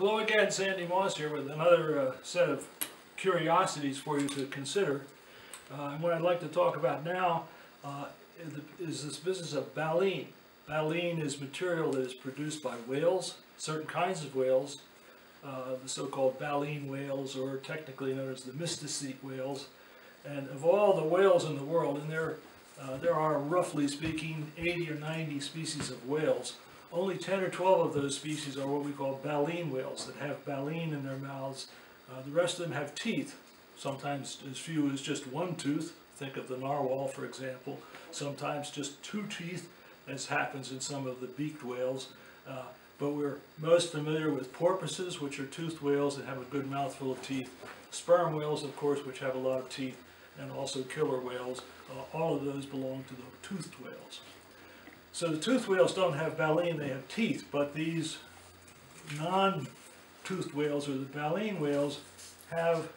Hello again, Sandy Moss here with another uh, set of curiosities for you to consider. Uh, and what I'd like to talk about now uh, is, this business of baleen. Baleen is material that is produced by whales, certain kinds of whales, uh, the so-called baleen whales, or technically known as the mysticete whales. And of all the whales in the world, and there, uh, there are roughly speaking 80 or 90 species of whales, only 10 or 12 of those species are what we call baleen whales that have baleen in their mouths. Uh, the rest of them have teeth, sometimes as few as just one tooth. Think of the narwhal, for example. Sometimes just two teeth, as happens in some of the beaked whales. Uh, but we're most familiar with porpoises, which are toothed whales that have a good mouthful of teeth. Sperm whales, of course, which have a lot of teeth, and also killer whales. Uh, all of those belong to the toothed whales. So the toothed whales don't have baleen, they have teeth, but these non-toothed whales, or the baleen whales, have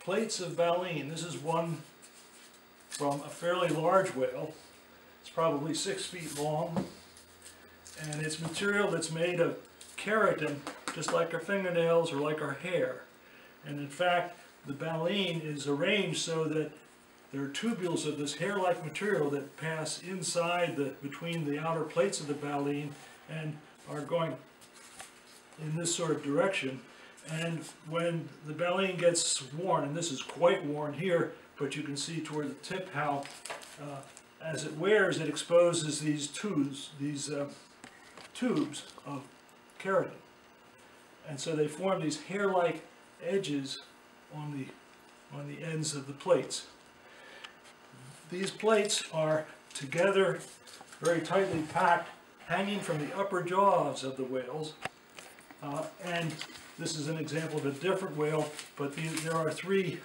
plates of baleen. This is one from a fairly large whale. It's probably six feet long, and it's material that's made of keratin, just like our fingernails or like our hair. And in fact, the baleen is arranged so that there are tubules of this hair-like material that pass inside the between the outer plates of the baleen and are going in this sort of direction. And when the baleen gets worn, and this is quite worn here, but you can see toward the tip how, uh, as it wears, it exposes these tubes, these uh, tubes of keratin. And so they form these hair-like edges on the on the ends of the plates. These plates are together, very tightly packed, hanging from the upper jaws of the whales. Uh, and this is an example of a different whale, but the, there are three,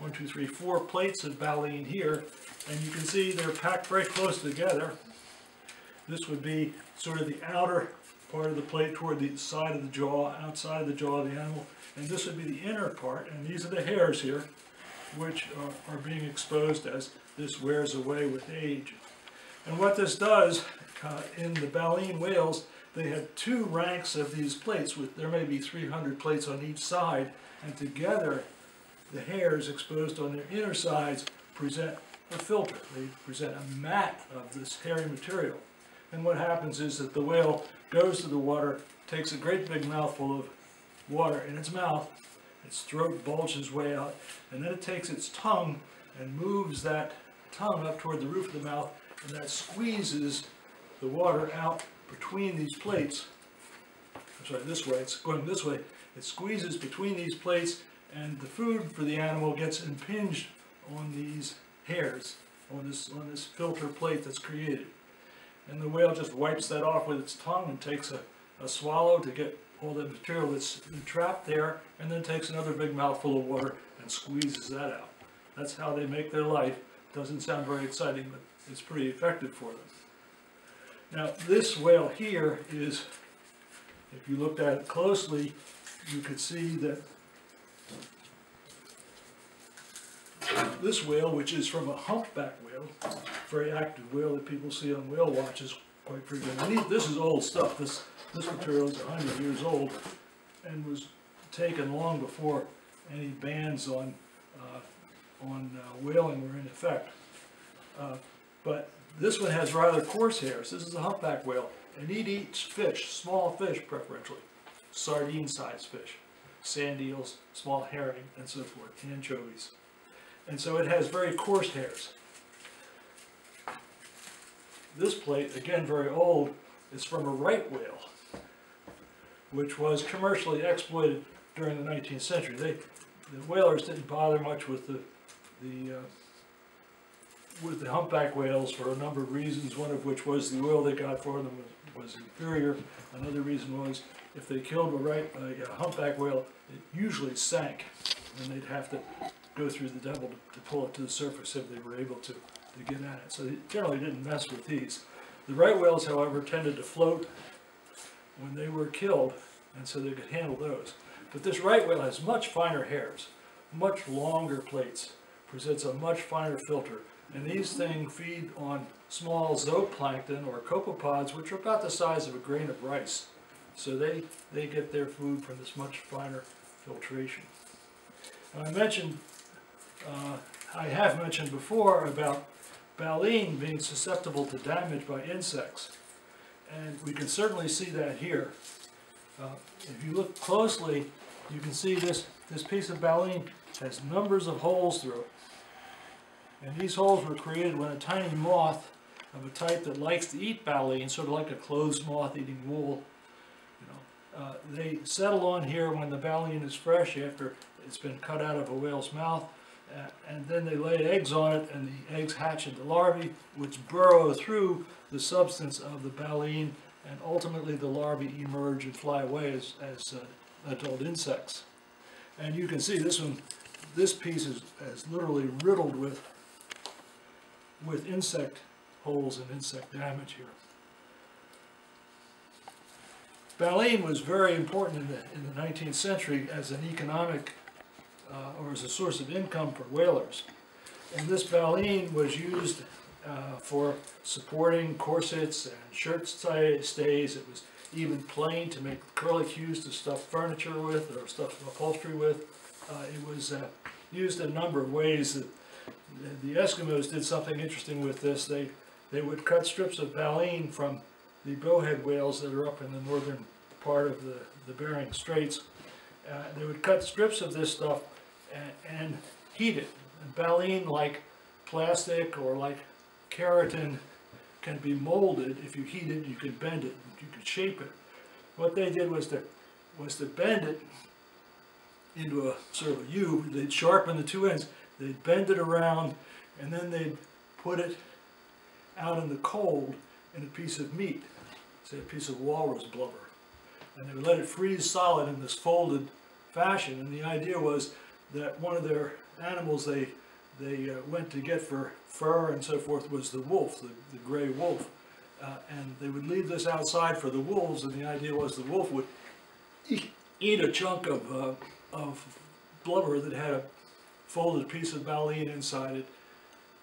one, two, three, four plates of baleen here, and you can see they're packed very close together. This would be sort of the outer part of the plate toward the side of the jaw, outside of the jaw of the animal, and this would be the inner part, and these are the hairs here, which are, are being exposed as this wears away with age. And what this does, uh, in the baleen whales, they have two ranks of these plates, with there may be 300 plates on each side, and together the hairs exposed on their inner sides present a filter. They present a mat of this hairy material. And what happens is that the whale goes to the water, takes a great big mouthful of water in its mouth, its throat bulges way out, and then it takes its tongue and moves that tongue up toward the roof of the mouth, and that squeezes the water out between these plates. I'm sorry, this way, it's going this way. It squeezes between these plates, and the food for the animal gets impinged on these hairs, on this, on this filter plate that's created. And the whale just wipes that off with its tongue and takes a, a swallow to get all the material that's trapped there, and then takes another big mouthful of water and squeezes that out. That's how they make their life. Doesn't sound very exciting, but it's pretty effective for them. Now, this whale here is, if you looked at it closely, you could see that this whale, which is from a humpback whale, very active whale that people see on whale watches quite frequently. This is old stuff. This this material is 100 years old and was taken long before any bans on on uh, whaling were in effect. Uh, but this one has rather coarse hairs. This is a humpback whale, and it eats fish, small fish preferentially, sardine-sized fish, sand eels, small herring, and so forth, anchovies. And so it has very coarse hairs. This plate, again very old, is from a right whale which was commercially exploited during the 19th century. They, the whalers didn't bother much with the, the uh, with the humpback whales for a number of reasons, one of which was the oil they got for them was, was inferior. Another reason was if they killed a, right, a, humpback whale, it usually sank, and they'd have to go through the devil to, to, pull it to the surface if they were able to, to get at it. So they generally didn't mess with these. The right whales, however, tended to float when they were killed, and so they could handle those. But this right whale has much finer hairs, much longer plates, presents a much finer filter, and these things feed on small zooplankton or copepods, which are about the size of a grain of rice. So they, they get their food from this much finer filtration. And I mentioned, uh, I have mentioned before about baleen being susceptible to damage by insects. And we can certainly see that here. Uh, If you look closely, you can see this, this piece of baleen has numbers of holes through it. And these holes were created when a tiny moth of a type that likes to eat baleen, sort of like a clothes moth eating wool, you know, uh, they settle on here when the baleen is fresh after it's been cut out of a whale's mouth, uh, and then they lay eggs on it, and the eggs hatch into larvae, which burrow through the substance of the baleen, and ultimately the larvae emerge and fly away as, as uh, adult insects. And you can see this one, this piece is, is literally riddled with, with insect holes and insect damage here. Baleen was very important in the, in the 19th century as an economic uh, or as a source of income for whalers. And this baleen was used uh, for supporting corsets and shirt stays. It was even planed to make curlicues to stuff furniture with or stuff upholstery with. Uh, it was uh, used in a number of ways. The, the Eskimos did something interesting with this. They they would cut strips of baleen from the bowhead whales that are up in the northern part of the, the Bering Straits. Uh, they would cut strips of this stuff and, and heat it. And baleen, like plastic or like keratin, can be molded. If you heat it, you can bend it, you can shape it. What they did was to was to bend it into a sort of a U. They'd sharpen the two ends. They'd bend it around, and then they'd put it out in the cold in a piece of meat, say a piece of walrus blubber. And they would let it freeze solid in this folded fashion. And the idea was that one of their animals they they uh, went to get for fur and so forth was the wolf, the, the gray wolf. Uh, and they would leave this outside for the wolves, and the idea was the wolf would eat, a chunk of, uh, of blubber that had a folded piece of baleen inside it,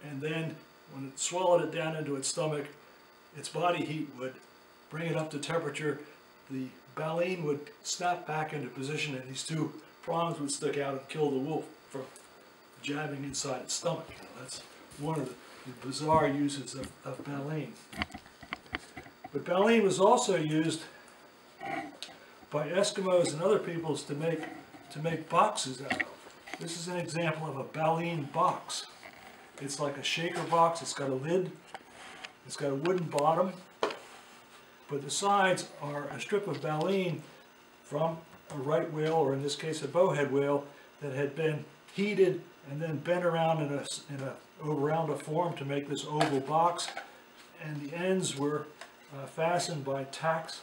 and then when it swallowed it down into its stomach, its body heat would bring it up to temperature. The baleen would snap back into position, and these two prongs would stick out and kill the wolf from jabbing inside its stomach. That's one of the, the bizarre uses of, of baleen. But baleen was also used by Eskimos and other peoples to make to make boxes out of. This is an example of a baleen box. It's like a shaker box. It's got a lid. It's got a wooden bottom. But the sides are a strip of baleen from a right whale, or in this case a bowhead whale, that had been heated and then bent around in a, in a around a form to make this oval box. And the ends were uh, fastened by tacks.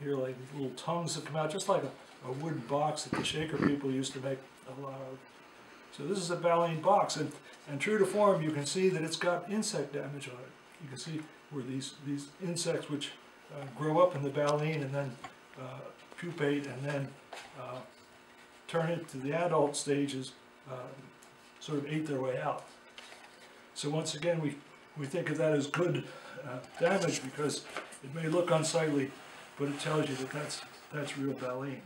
Here, like little tongues that come out, just like a, a wooden box that the shaker people used to make a lot of. So this is a baleen box, and, and true to form, you can see that it's got insect damage on it. You can see where these, these insects which uh, grow up in the baleen and then uh, pupate and then uh, turn into the adult stages, uh, sort of ate their way out. So once again, we, we think of that as good uh, damage because it may look unsightly, but it tells you that that's, that's real baleen.